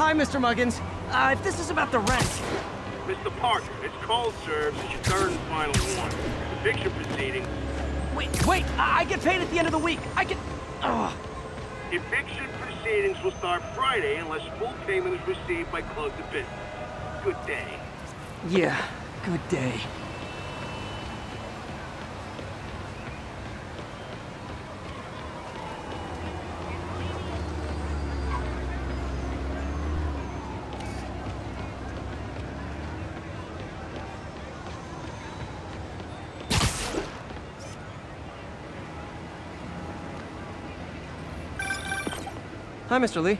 Hi, Mr. Muggins. Uh, if this is about the rent... Mr. Parker, this call serves as your third and final warning. Eviction proceedings. Wait, wait! I, I get paid at the end of the week. I get... Ugh. Eviction proceedings will start Friday unless full payment is received by close of business. Good day. Yeah, good day. Hi, Mr. Lee.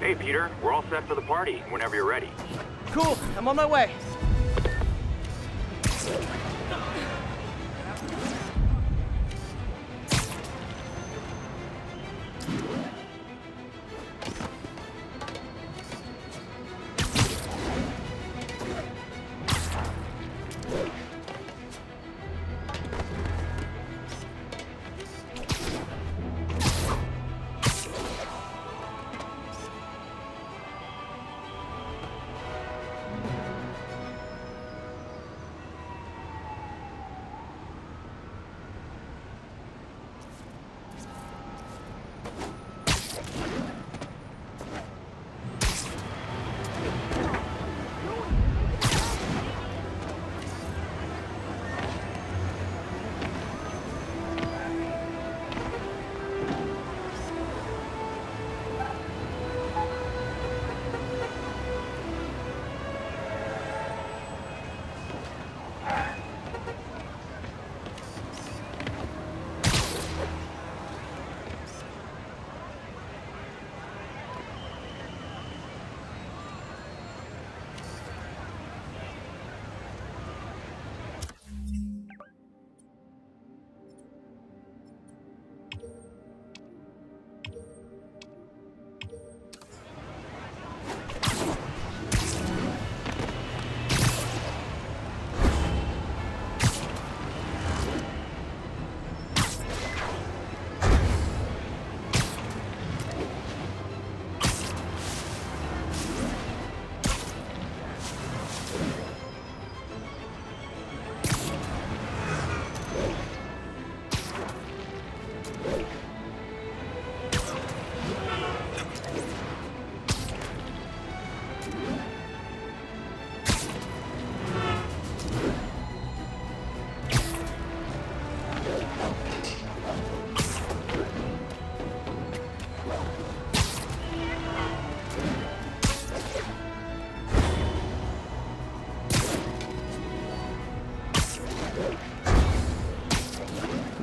Hey, Peter, we're all set for the party whenever you're ready. Cool, I'm on my way.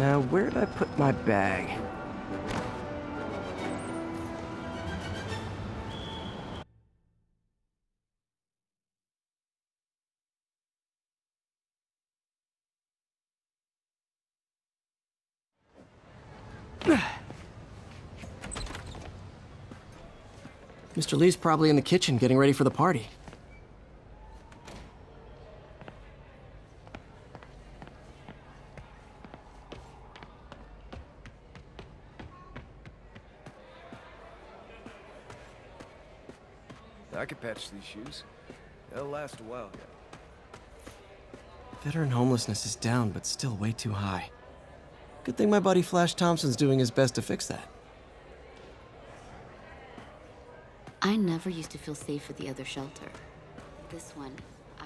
Uh, where did I put my bag? Mr. Lee's probably in the kitchen getting ready for the party. I patch these shoes. They'll last a while yet. Veteran homelessness is down, but still way too high. Good thing my buddy Flash Thompson's doing his best to fix that. I never used to feel safe at the other shelter. This one, I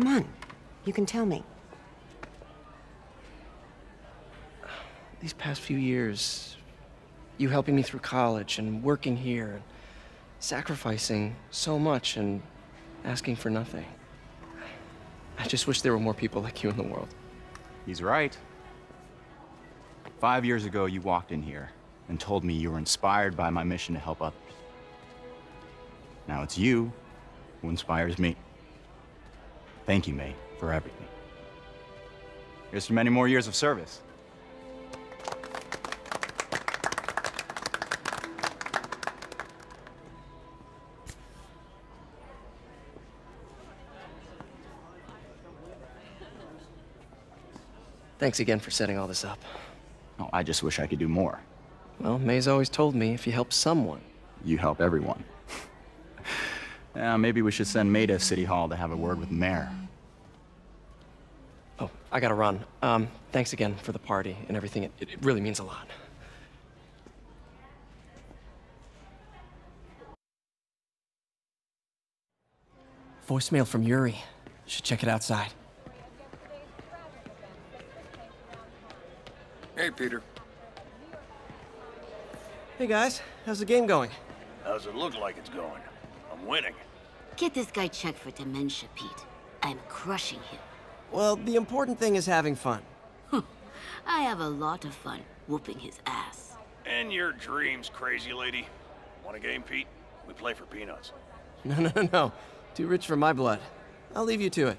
Come on, you can tell me. these past few years, you helping me through college and working here, and sacrificing so much and asking for nothing. I just wish there were more people like you in the world. He's right. Five years ago, you walked in here and told me you were inspired by my mission to help others. Now it's you who inspires me. Thank you, May, for everything. Here's to many more years of service. Thanks again for setting all this up. Oh, I just wish I could do more. Well, May's always told me if you help someone, You help everyone. Yeah, maybe we should send May to City Hall to have a word with mayor. Oh, I gotta run. Um, thanks again for the party and everything. It, it really means a lot. Voicemail from Yuri. Should check it outside. Hey, Peter. Hey guys, how's the game going? How's it look like it's going? I'm winning. Get this guy checked for dementia, Pete. I'm crushing him. Well, the important thing is having fun. I have a lot of fun whooping his ass. In your dreams, crazy lady. Want a game, Pete? We play for peanuts. No, no, no, no. Too rich for my blood. I'll leave you to it.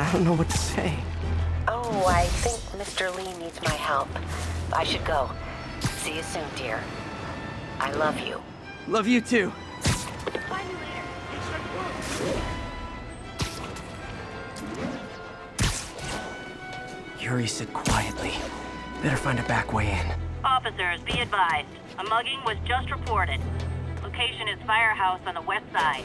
I don't know what to say. Oh, I think Mr. Lee needs my help. I should go. See you soon, dear. I love you. Love you too. Yuri said quietly. Better find a back way in. Officers, be advised. A mugging was just reported. Location is Firehouse on the west side.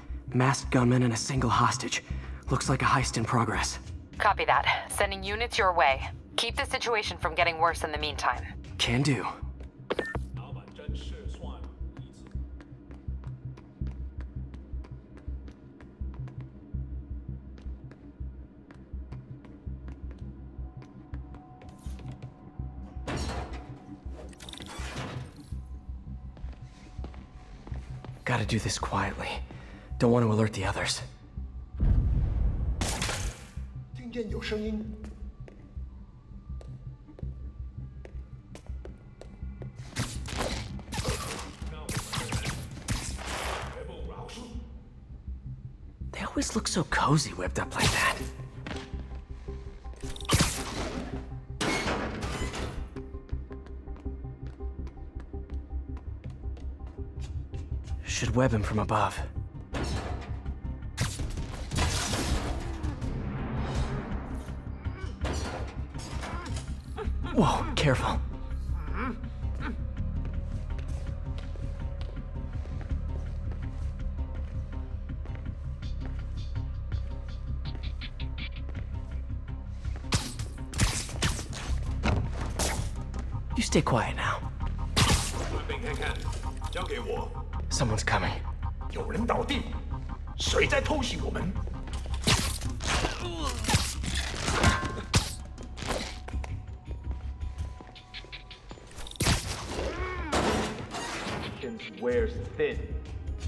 Masked gunmen and a single hostage. Looks like a heist in progress. Copy that. Sending units your way. Keep the situation from getting worse in the meantime. Can do. Gotta do this quietly. Don't want to alert the others. 听见有声音。 They always look so cozy whipped up like that. Should web him from above. careful. You stay quiet now. 官兵看看，交给我。 Someone's coming. 有人倒地，谁在偷袭我们？ wears thin.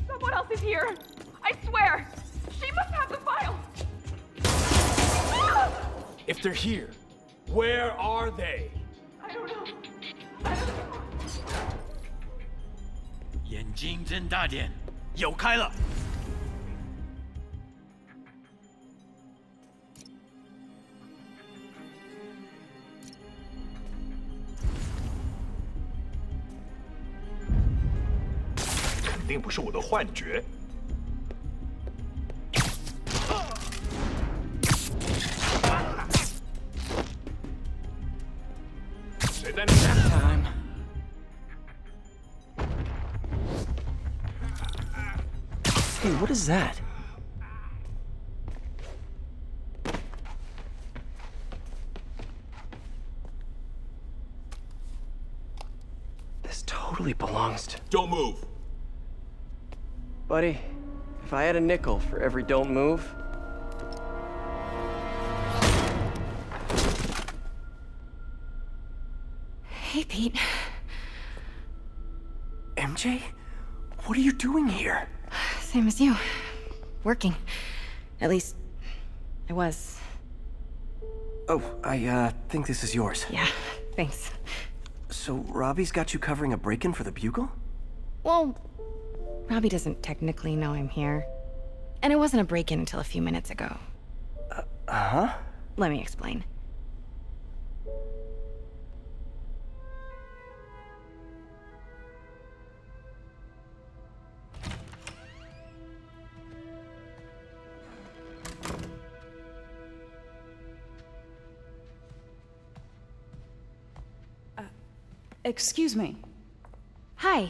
Someone else is here. I swear. She must have the file. If they're here, where are they? I don't know. 眼睛睁大点，有开了。 定不是我的幻觉。谁在那边？ Time. Hey, what is that? This totally belongs to. Don't move. Buddy, if I had a nickel for every don't move. Hey, Pete. MJ? What are you doing here? Same as you. Working. At least, I was. Oh, I, uh, think this is yours. Yeah, thanks. So, Robbie's got you covering a break in for the Bugle? Well, Robbie doesn't technically know I'm here. And it wasn't a break-in until a few minutes ago. Uh-huh? Let me explain. Excuse me. Hi,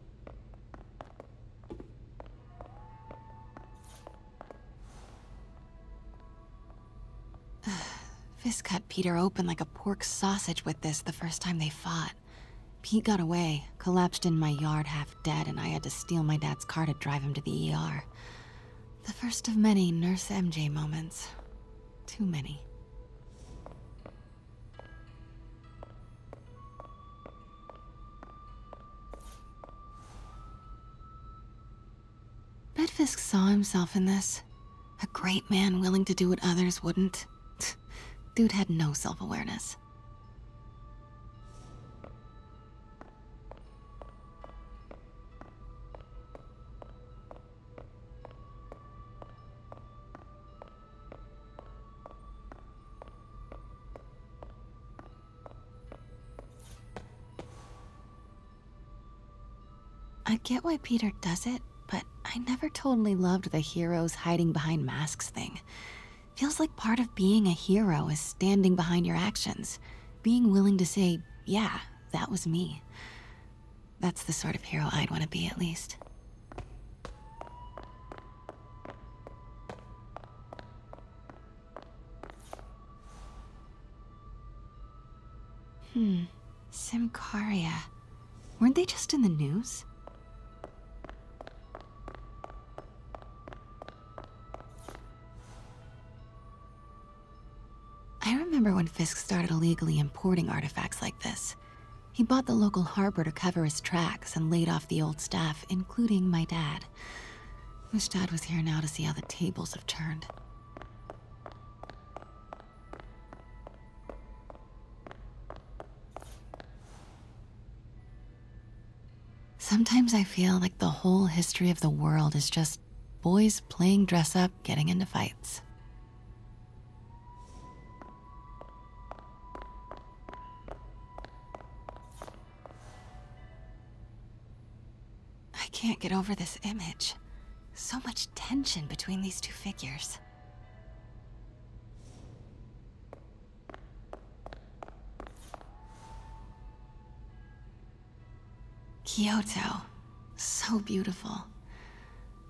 Fisk cut Peter open like a pork sausage with this the first time they fought. Pete got away, collapsed in my yard half dead, and I had to steal my dad's car to drive him to the ER. The first of many Nurse MJ moments. Too many. Bet Fisk saw himself in this. A great man willing to do what others wouldn't. Dude had no self-awareness. I get why Peter does it, but I never totally loved the heroes hiding behind masks thing. Feels like part of being a hero is standing behind your actions, being willing to say, yeah, that was me. That's the sort of hero I'd want to be, at least. Hmm, Symkaria. Weren't they just in the news? When Fisk started illegally importing artifacts like this. He bought the local harbor to cover his tracks and laid off the old staff, including my dad. Wish Dad was here now to see how the tables have turned. Sometimes I feel like the whole history of the world is just boys playing dress up, getting into fights. Get over this image. So much tension between these two figures. Kyoto. So beautiful.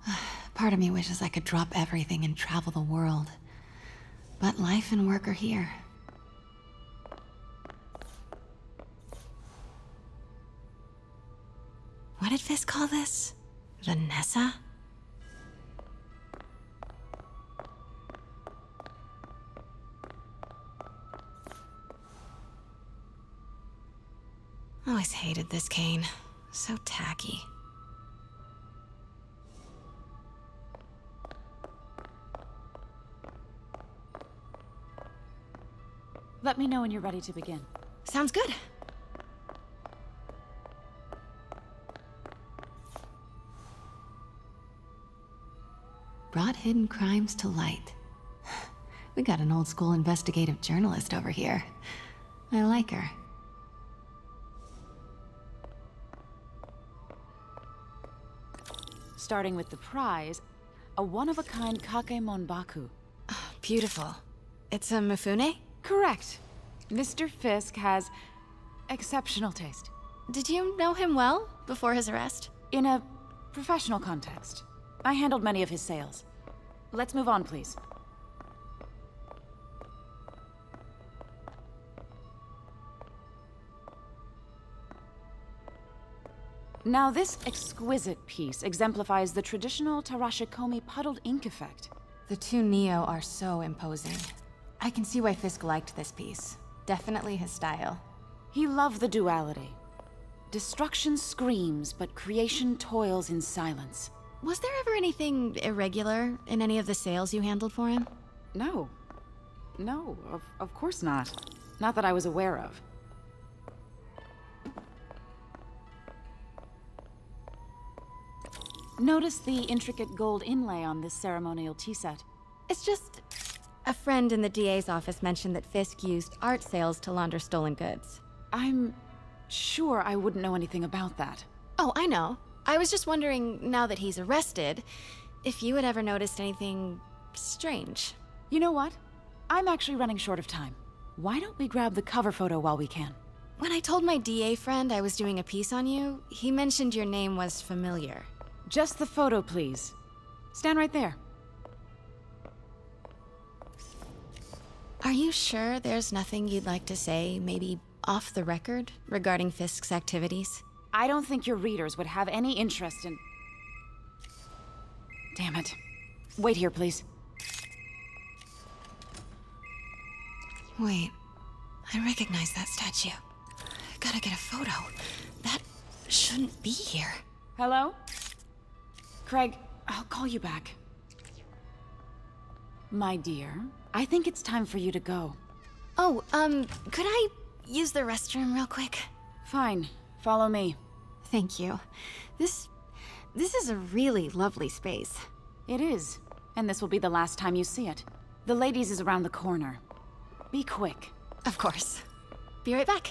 Part of me wishes I could drop everything and travel the world. But life and work are here. What did Fisk call this? Vanessa? Always hated this cane. So tacky. Let me know when you're ready to begin. Sounds good. Brought hidden crimes to light. We got an old school investigative journalist over here. I like her. Starting with the prize, A one-of-a-kind Kakemon Baku. Ah, beautiful. It's a Mifune? Correct. Mr. Fisk has exceptional taste. Did you know him well before his arrest? In a professional context. I handled many of his sales. Let's move on, please. Now, this exquisite piece exemplifies the traditional Tarashikomi puddled ink effect. The two Nio are so imposing. I can see why Fisk liked this piece. Definitely his style. He loved the duality. Destruction screams, but creation toils in silence. Was there ever anything irregular in any of the sales you handled for him? No. No, of, of course not. Not that I was aware of. Notice the intricate gold inlay on this ceremonial tea set. It's just... A friend in the DA's office mentioned that Fisk used art sales to launder stolen goods. I'm sure I wouldn't know anything about that. Oh, I know. I was just wondering, now that he's arrested, if you had ever noticed anything strange. You know what? I'm actually running short of time. Why don't we grab the cover photo while we can? When I told my DA friend I was doing a piece on you, he mentioned your name was familiar. Just the photo, please. Stand right there. Are you sure there's nothing you'd like to say, maybe off the record, regarding Fisk's activities? I don't think your readers would have any interest in... Damn it. Wait here, please. Wait. I recognize that statue. Gotta get a photo. That shouldn't be here. Hello? Craig, I'll call you back. My dear, I think it's time for you to go. Oh, um, could I use the restroom real quick? Fine. Follow me. Thank you. This... this is a really lovely space. It is. And this will be the last time you see it. The ladies is around the corner. Be quick. Of course. Be right back.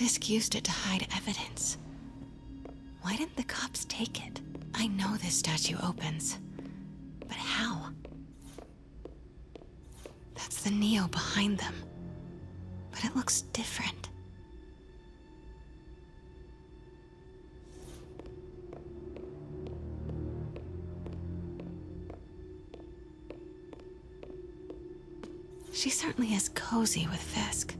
Fisk used it to hide evidence. Why didn't the cops take it? I know this statue opens. But how? That's the Nio behind them. But it looks different. She certainly is cozy with Fisk.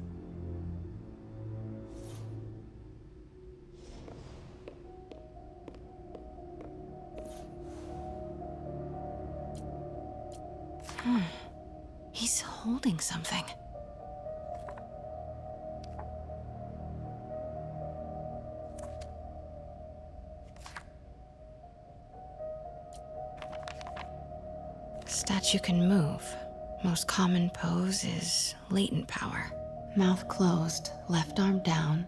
Statue can move. Most common pose is latent power. Mouth closed, left arm down,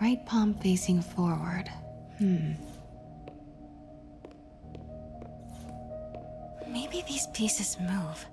right palm facing forward. Hmm. Maybe these pieces move.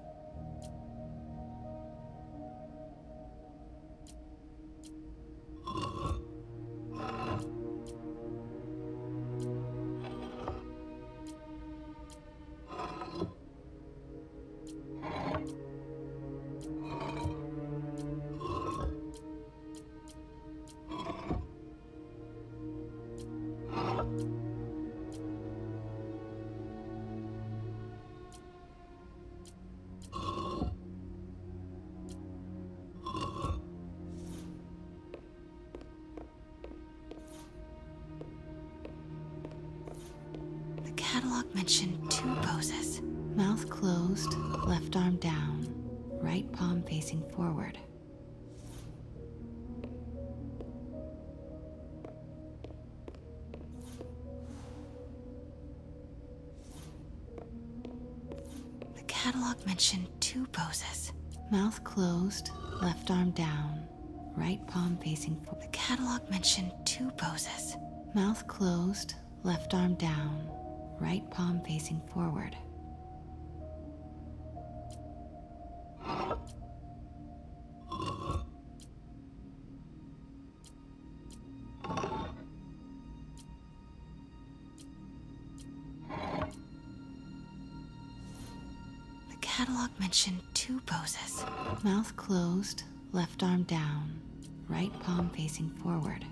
Palm facing forward. The catalog mentioned two poses mouth closed, left arm down, right palm facing forward. The catalog mentioned two poses mouth closed, left arm down, right palm facing forward.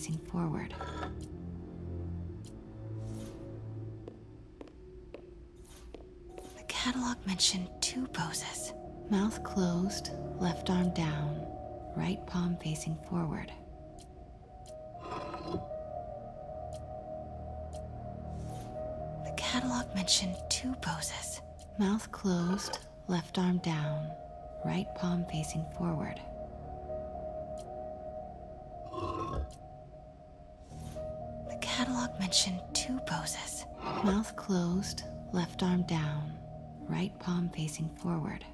Facing forward. The catalog mentioned two poses mouth closed, left arm down, right palm facing forward. The catalog mentioned two poses mouth closed, left arm down, right palm facing forward. Two poses mouth closed, left arm down, right palm facing forward.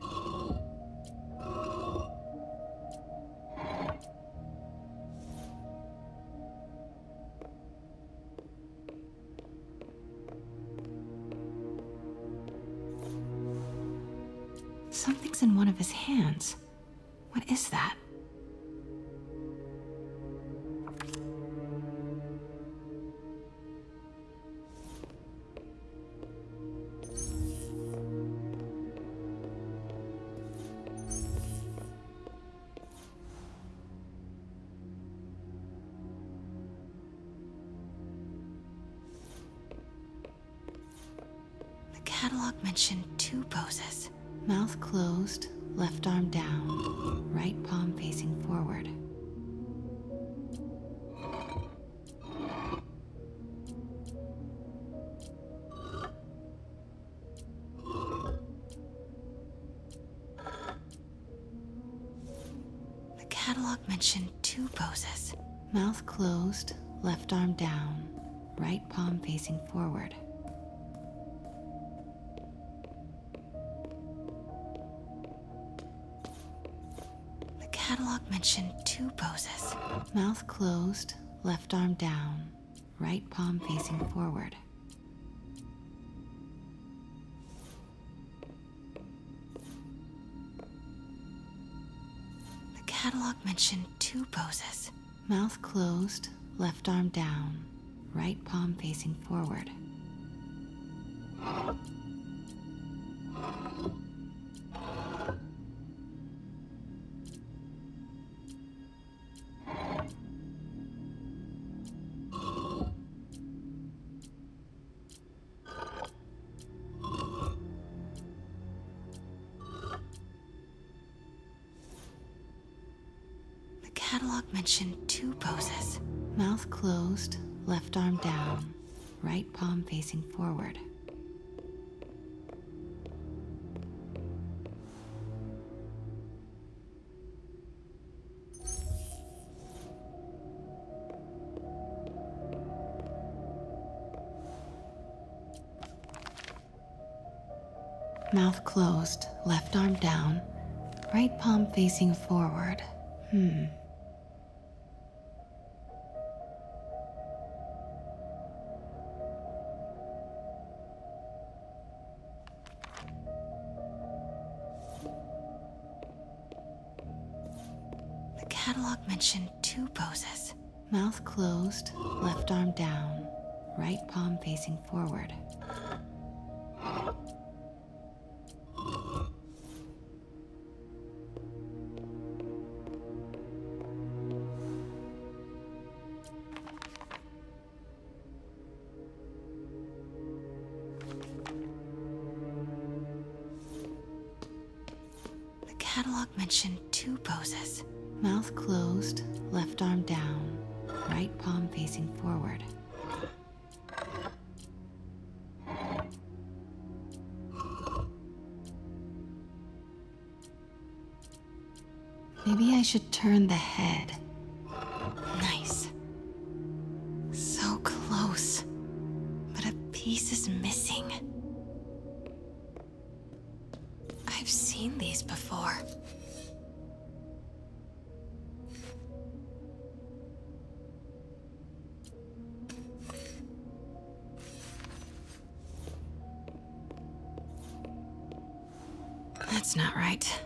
Catalog mentioned two poses mouth closed, left arm down, right palm facing forward. The catalog mentioned two poses mouth closed, left arm down, right palm facing forward. Catalog mentioned two poses mouth closed, left arm down, right palm facing forward. Facing forward. Mouth closed, left arm down, right palm facing forward. Hmm. Facing forward. The catalog mentioned two poses. Mouth closed, left arm down, right palm facing forward. Turn the head. Nice. So close. But a piece is missing. I've seen these before. That's not right.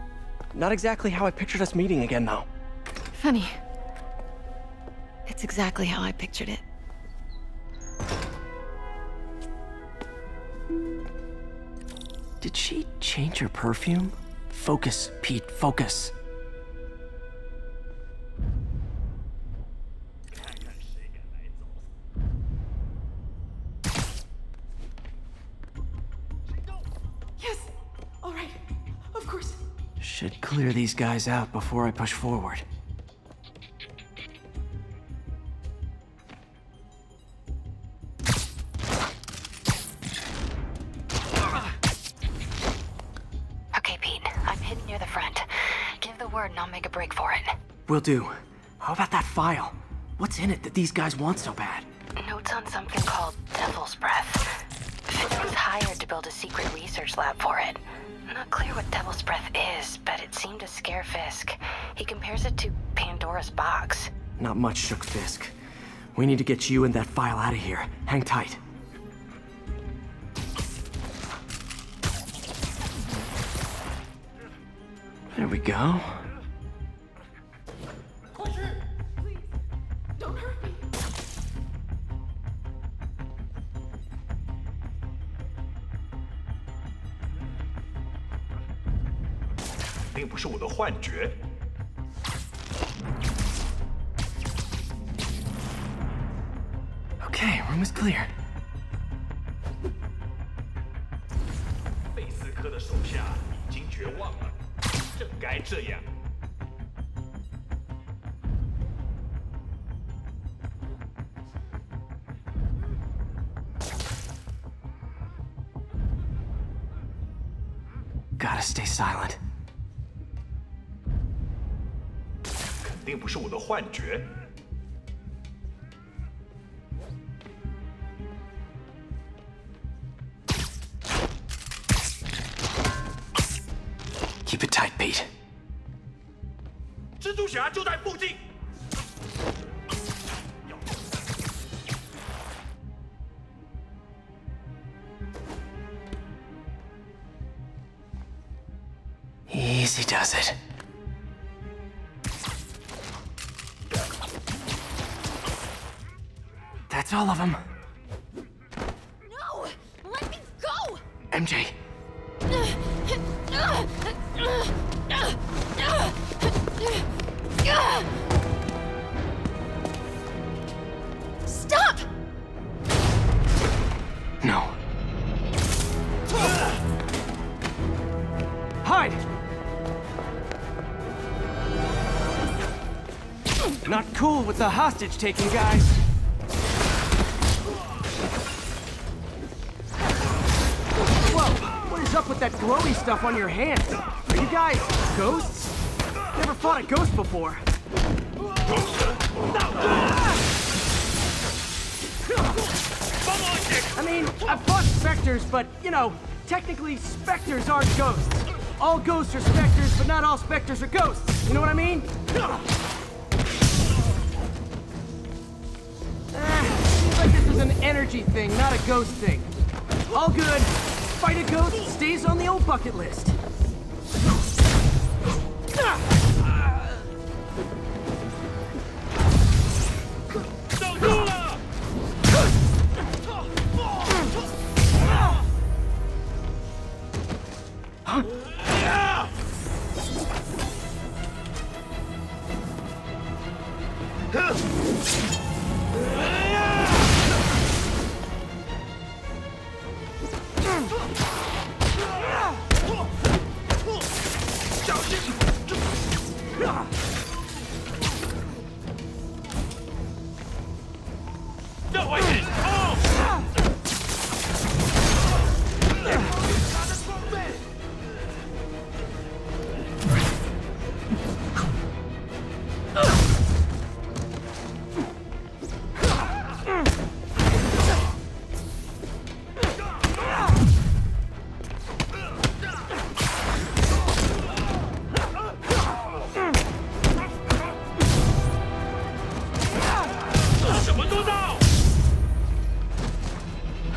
Not exactly how I pictured us meeting again, though. Funny. It's exactly how I pictured it. Did she change her perfume? Focus, Pete, focus. Should clear these guys out before I push forward. Okay, Pete. I'm hidden near the front. Give the word and I'll make a break for it. Will do. How about that file? What's in it that these guys want so bad? Notes on something called Devil's Breath. Was hired to build a secret research lab for it. Not clear what Devil's Breath is, but it seemed to scare Fisk. He compares it to Pandora's box. Not much shook Fisk. We need to get you and that file out of here. Hang tight. There we go. 是我的幻觉。 Okay, room is clear. 幻觉。Keep it tight, Pete. 蜘蛛侠就在附近。Easy does it. That's all of them. No! Let me go! MJ, Stop! no. Hide! Not cool with the hostage taking, guys. Stuff on your hand? Are you guys ghosts? Never fought a ghost before. I mean, I've fought specters, but, you know, technically specters aren't ghosts. All ghosts are specters, but not all specters are ghosts. You know what I mean? Ah, seems like this is an energy thing, not a ghost thing. All good. Fight a ghost stays on the old bucket list.